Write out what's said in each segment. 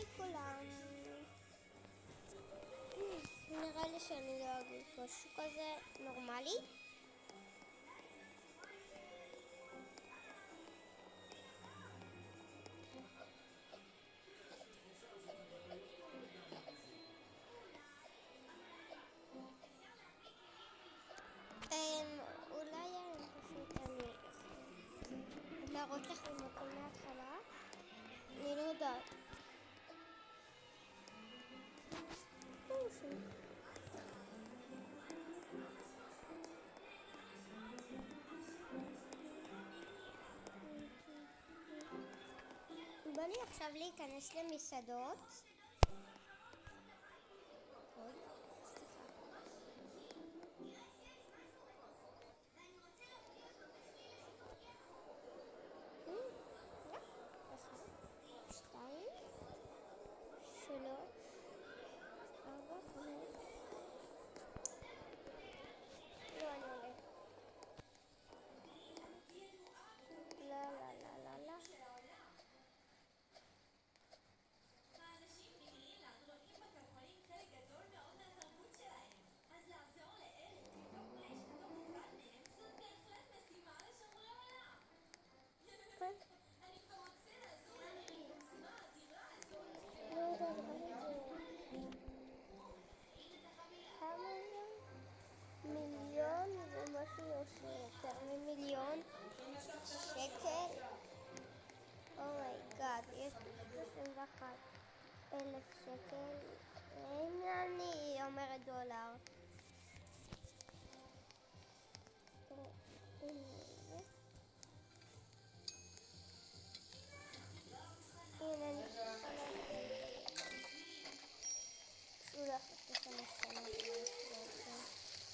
היי כולם. נראה לי שאני לא אגיד משהו כזה נורמלי. אמ, אולי אני פשוט אני להראות לכם בא לי עכשיו להיכנס למסעדות.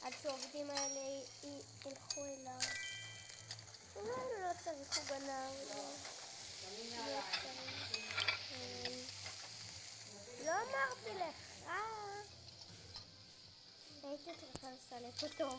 עד שהעובדים האלה ילכו אליו. אולי הוא לא צריך, הוא גנב, לא. אמרתי לך. אה? הייתי צריכה לסלק אותו.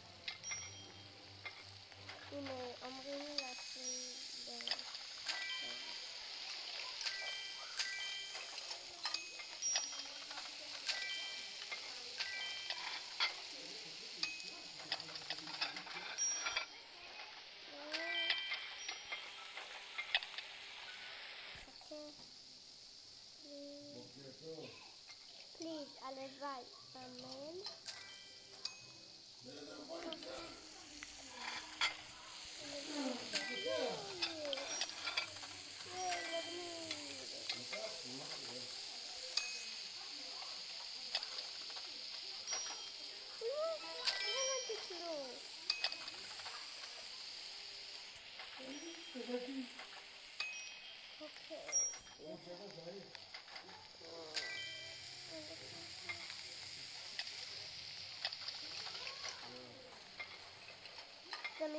Ini Om Rini lagi dengan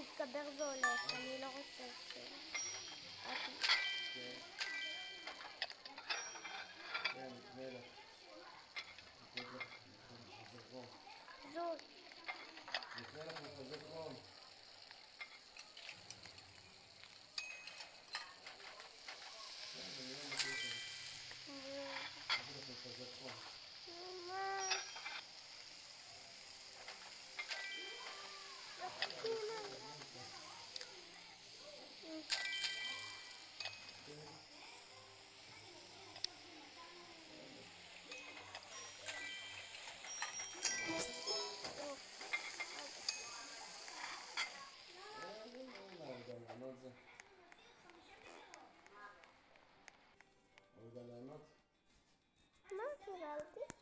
מתגבר והולך, אני לא רוצה ש... זוז. العماد ده هو ده العماد ما في غلطة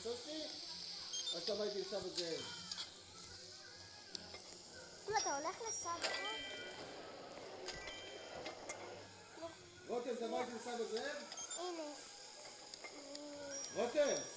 ששושתי, אז גם הייתי זאב. אתה הולך לסבא... רותם, אתה בא עם סבא זאב? הנה. רותם!